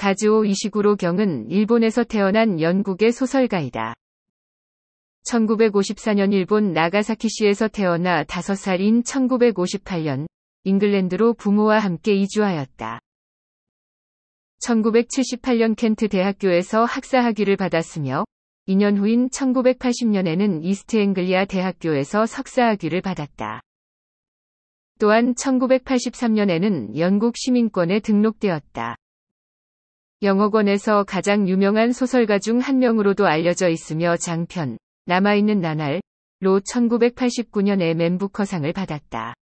가즈오 이시구로 경은 일본에서 태어난 영국의 소설가이다. 1954년 일본 나가사키시에서 태어나 5살인 1958년 잉글랜드로 부모와 함께 이주하였다. 1978년 켄트 대학교에서 학사 학위를 받았으며 2년 후인 1980년에는 이스트 앵글리아 대학교에서 석사 학위를 받았다. 또한 1983년에는 영국 시민권에 등록되었다. 영어권에서 가장 유명한 소설가 중 한 명으로도 알려져 있으며 장편, 남아있는 나날로 1989년에 맨부커상을 받았다.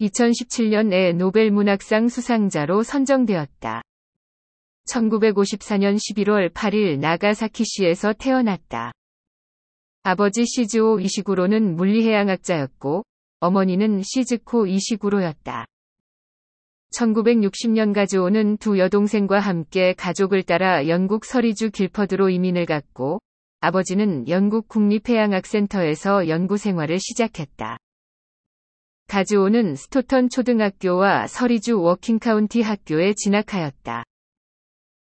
2017년에 노벨 문학상 수상자로 선정되었다. 1954년 11월 8일 나가사키시에서 태어났다. 아버지 시즈오 이시구로는 물리해양학자였고 어머니는 시즈코 이시구로였다. 1960년 가즈오는 두 여동생과 함께 가족을 따라 영국 서리주 길퍼드로 이민을 갔고 아버지는 영국 국립해양학센터에서 연구 생활을 시작했다. 가즈오는 스토턴 초등학교와 서리주 워킹카운티 학교에 진학하였다.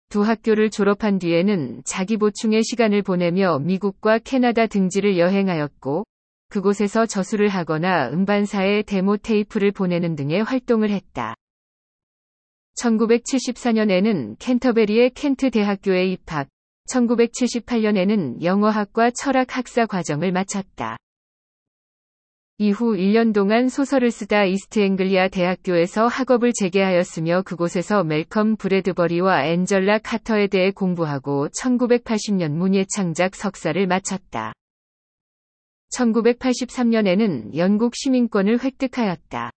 두 학교를 졸업한 뒤에는 자기 보충의 시간을 보내며 미국과 캐나다 등지를 여행하였고, 그곳에서 저술을 하거나 음반사에 데모 테이프를 보내는 등의 활동을 했다. 1974년에는 캔터베리의 켄트 대학교에 입학, 1978년에는 영어학과 철학 학사 과정을 마쳤다. 이후 1년 동안 소설을 쓰다 이스트 앵글리아 대학교에서 학업을 재개하였으며 그곳에서 멜컴 브래드버리와 앤젤라 카터에 대해 공부하고 1980년 문예 창작 석사를 마쳤다. 1983년에는 영국 시민권을 획득하였다.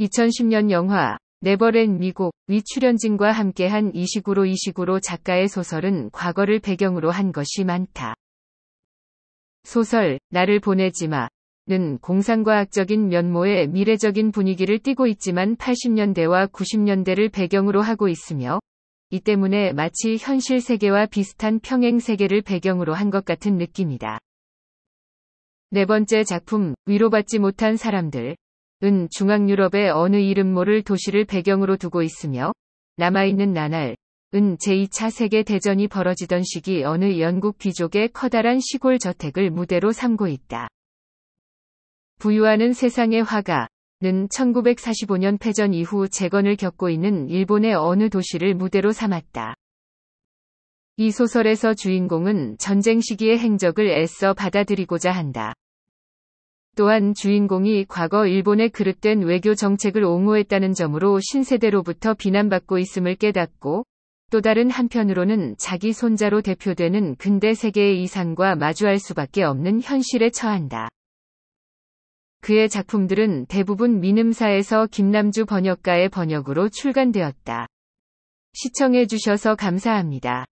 2010년 영화 네버랜 미국 위 출연진과 함께한 이식으로 이식으로 작가의 소설은 과거를 배경으로 한 것이 많다. 소설 나를 보내지 마. 는 공상과학적인 면모의 미래적인 분위기를 띠고 있지만 80년대와 90년대를 배경으로 하고 있으며 이 때문에 마치 현실 세계와 비슷한 평행 세계를 배경으로 한 것 같은 느낌이다. 네 번째 작품 위로받지 못한 사람들 은 중앙유럽의 어느 이름 모를 도시를 배경으로 두고 있으며 남아있는 나날 은 제2차 세계대전이 벌어지던 시기 어느 영국 귀족의 커다란 시골 저택을 무대로 삼고 있다. 부유하는 세상의 화가 는 1945년 패전 이후 재건을 겪고 있는 일본의 어느 도시를 무대로 삼았다. 이 소설에서 주인공은 전쟁 시기의 행적을 애써 받아들이고자 한다. 또한 주인공이 과거 일본의 그릇된 외교 정책을 옹호했다는 점으로 신세대로부터 비난받고 있음을 깨닫고 또 다른 한편으로는 자기 손자로 대표되는 근대 세계의 이상과 마주할 수밖에 없는 현실에 처한다. 그의 작품들은 대부분 민음사에서 김남주 번역가의 번역으로 출간되었다. 시청해주셔서 감사합니다.